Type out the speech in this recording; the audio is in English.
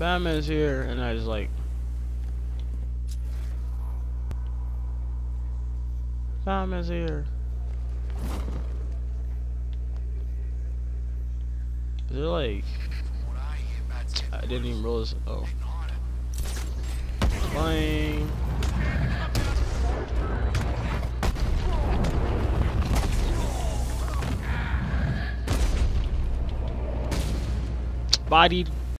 Batman's here, and I just like. Batman's here. Is it like. I didn't even realize. Oh. Flying. Bodied.